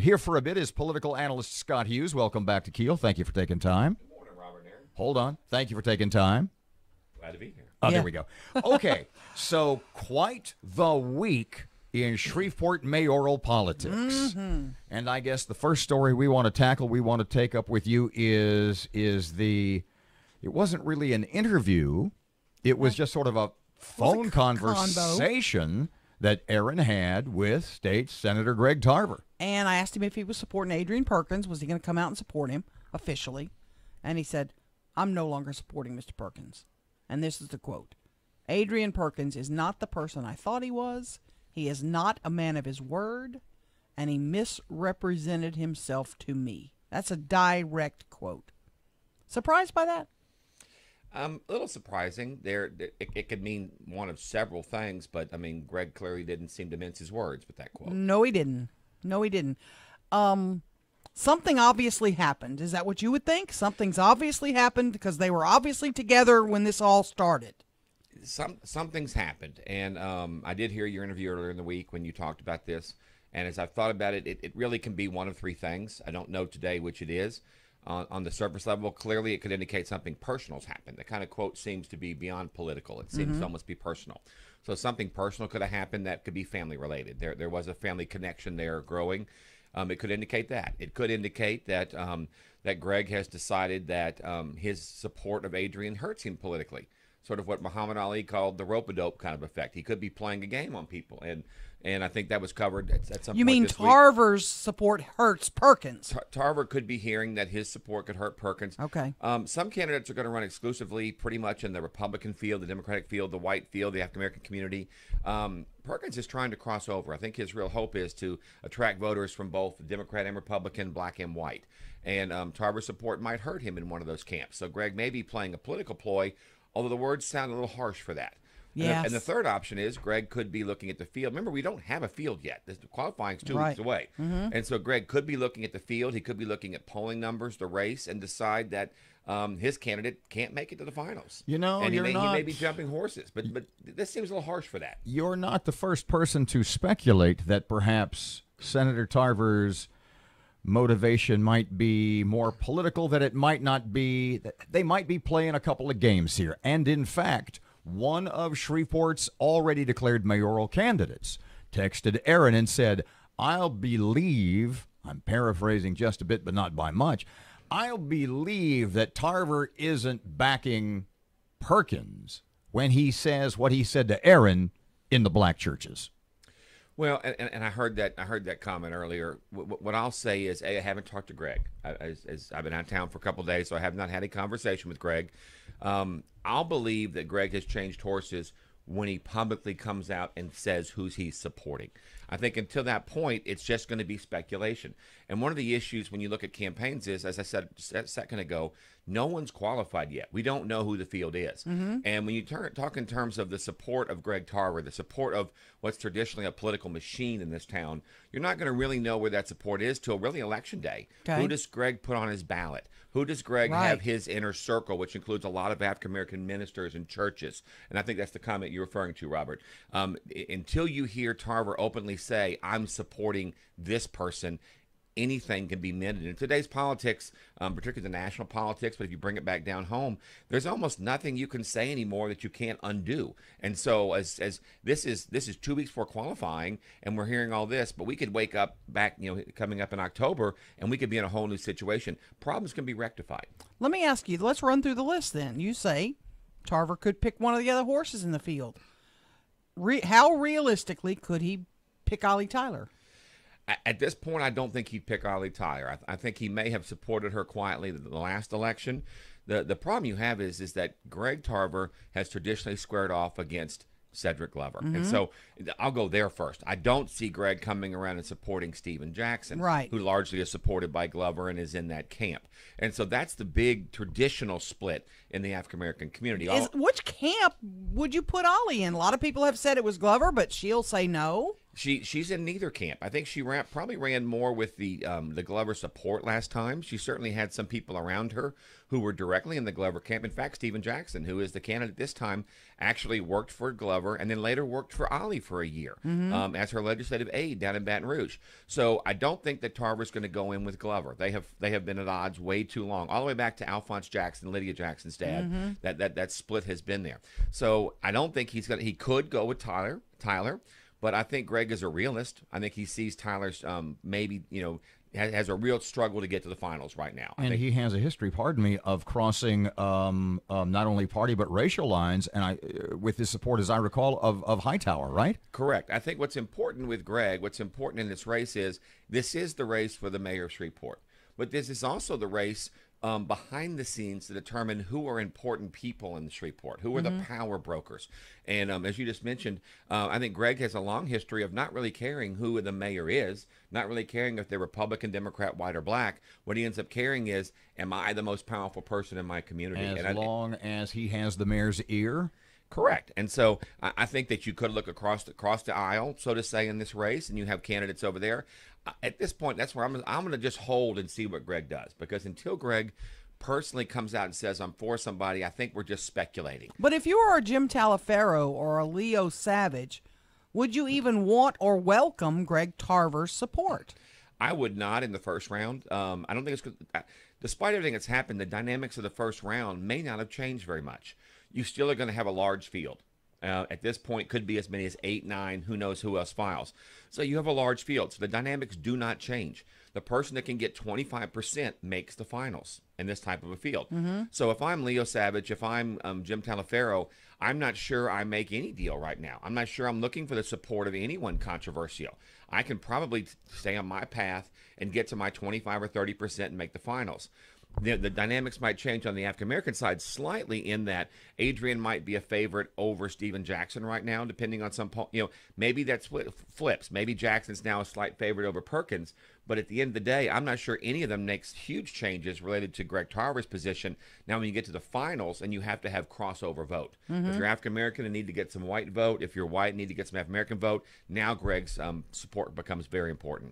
Here for a bit is political analyst Scott Hughes. Welcome back to Keel. Thank you for taking time. Good morning, Robert Aaron. Hold on. Thank you for taking time. Glad to be here. Oh, Yeah. there we go. Okay, so quite the week in Shreveport mayoral politics. And I guess the first story we want to tackle, we want to take up with you is is the it wasn't really an interview. It was just sort of a phone conversation that Aaron had with State Senator Greg Tarver. And I asked him if he was supporting Adrian Perkins. Was he going to come out and support him officially? And he said, I'm no longer supporting Mr. Perkins. And this is the quote Adrian Perkins is not the person I thought he was. He is not a man of his word. And he misrepresented himself to me. That's a direct quote. Surprised by that? Um, a little surprising. There, it, it could mean one of several things, but I mean, Greg clearly didn't seem to mince his words with that quote. No, he didn't. No, he didn't. Um, something obviously happened. Is that what you would think? Something's obviously happened because they were obviously together when this all started. Some something's happened, and um, I did hear your interview earlier in the week when you talked about this. And as I've thought about it, it, it really can be one of three things. I don't know today which it is. On, on the surface level, clearly it could indicate something personal's happened. The kind of quote seems to be beyond political. It seems to almost be personal. So something personal could have happened that could be family related. There, there was a family connection there growing. Um, it could indicate that. It could indicate that um, that Greg has decided that um, his support of Adrian hurts him politically. Sort of what Muhammad Ali called the rope a dope kind of effect. He could be playing a game on people, and and I think that was covered at, at some You mean this week. Tarver's support hurts Perkins? Tar- Tarver could be hearing that his support could hurt Perkins. Okay. Um, some candidates are going to run exclusively, pretty much in the Republican field, the Democratic field, the white field, the African American community. Um, Perkins is trying to cross over. I think his real hope is to attract voters from both Democrat and Republican, black and white. And um, Tarver's support might hurt him in one of those camps. So Greg may be playing a political ploy, although the words sound a little harsh for that. And the- And the third option is Greg could be looking at the field. Remember, we don't have a field yet. The qualifying's two Right. weeks away. And so Greg could be looking at the field. He could be looking at polling numbers, the race, and decide that um, his candidate can't make it to the finals. You know, and he may, he may be jumping horses. But but this seems a little harsh for that. You're not the first person to speculate that perhaps Senator Tarver's motivation might be more political, that it might not be, that they might be playing a couple of games here. And in fact, one of Shreveport's already declared mayoral candidates texted Aaron and said, I'll believe, I'm paraphrasing just a bit, but not by much, I'll believe that Tarver isn't backing Perkins when he says what he said to Aaron in the black churches. Well, and, and I heard that I heard that comment earlier. What, what I'll say is, I haven't talked to Greg. I, as, as I've been out of town for a couple days, so I have not had a conversation with Greg. Um, I'll believe that Greg has changed horses when he publicly comes out and says who's he's supporting. I think until that point, it's just going to be speculation. And one of the issues when you look at campaigns is, as I said a second ago, no one's qualified yet. We don't know who the field is. And when you turn, talk in terms of the support of Greg Tarver, the support of what's traditionally a political machine in this town, you're not going to really know where that support is till really election day. Okay. Who does Greg put on his ballot? Who does Greg Right. have his inner circle, which includes a lot of African American ministers and churches? And I think that's the comment you're referring to, Robert. Um, until you hear Tarver openly say, I'm supporting this person, anything can be mended. In today's politics, um, particularly the national politics, but if you bring it back down home, there's almost nothing you can say anymore that you can't undo. And so, as as this is this is two weeks before qualifying, and we're hearing all this, but we could wake up back, you know, coming up in October, and we could be in a whole new situation. Problems can be rectified. Let me ask you. Let's run through the list then. You say Tarver could pick one of the other horses in the field. Re- how realistically could he pick Ollie Tyler? At this point, I don't think he'd pick Ollie Tyler. I, th- I think he may have supported her quietly the, the last election. The the problem you have is is that Greg Tarver has traditionally squared off against Cedric Glover, and mm-hmm. so I'll go there first. I don't see Greg coming around and supporting Steven Jackson, Right. Who largely is supported by Glover and is in that camp, and so that's the big traditional split in the African American community. Is which camp would you put Ollie in? A lot of people have said it was Glover, but she'll say no. She she's in neither camp. I think she ran, probably ran more with the um, the Glover support last time. She certainly had some people around her who were directly in the Glover camp. In fact, Steven Jackson, who is the candidate this time, actually worked for Glover and then later worked for Ollie for a year um, as her legislative aide down in Baton Rouge. So I don't think that Tarver's going to go in with Glover. They have they have been at odds way too long, all the way back to Alphonse Jackson, Lydia Jackson's dad. That that that split has been there. So I don't think he's going. He could go with Tyler. Tyler. But I think Greg is a realist. I think he sees Tyler's um, maybe you know has, has a real struggle to get to the finals right now. I And think he has a history, pardon me, of crossing um, um, not only party but racial lines, and I, uh, with his support, as I recall, of, of Hightower, right? Correct. I think what's important with Greg, what's important in this race is this is the race for the mayor of Shreveport, but this is also the race um, behind the scenes to determine who are important people in the Shreveport, who are the power brokers. And um, as you just mentioned, uh, I think Greg has a long history of not really caring who the mayor is, not really caring if they're Republican, Democrat, white, or black. What he ends up caring is, am I the most powerful person in my community? As And I- long as he has the mayor's ear. Correct. And so I, I think that you could look across the, across the aisle, so to say, in this race, and you have candidates over there. Uh, At this point, that's where I'm. I'm going to just hold and see what Greg does because until Greg personally comes out and says I'm for somebody, I think we're just speculating. But if you were a Jim Taliaferro or a Leo Savage, would you even want or welcome Greg Tarver's support? I would not in the first round. Um, I don't think it's good. uh, Despite everything that's happened, the dynamics of the first round may not have changed very much. You still are going to have a large field. Uh, at this point, could be as many as eight, nine. Who knows who else files? So you have a large field. So the dynamics do not change. The person that can get 25% makes the finals in this type of a field. So if I'm Leo Savage, if I'm um, Jim Taliaferro, I'm not sure I make any deal right now. I'm not sure I'm looking for the support of anyone controversial. I can probably stay on my path and get to my 25 or 30% and make the finals. The, the dynamics might change on the African American side slightly in that Adrian might be a favorite over Steven Jackson right now, depending on some, po- you know, maybe that flips. Maybe Jackson's now a slight favorite over Perkins. But at the end of the day, I'm not sure any of them makes huge changes related to Greg Tarver's position. Now, when you get to the finals and you have to have crossover vote, if you're African American and need to get some white vote, if you're white and need to get some African American vote, now Greg's um, support becomes very important.